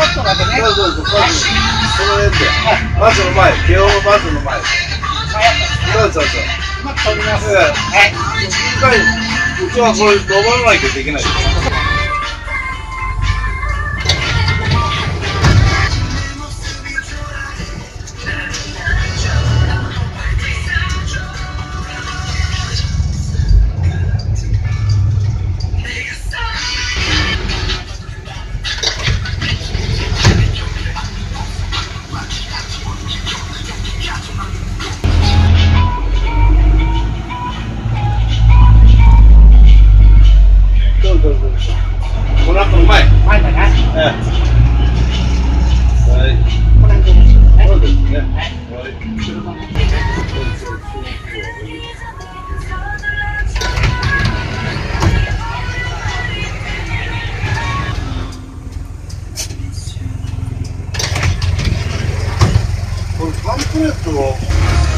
ボットだけね。そうそうそう、まず、その辺で。バスの前、京王バスの前。そうそうそう。うまく取ります。ええはい。うちはこれ登らないとできない。ンプレートを。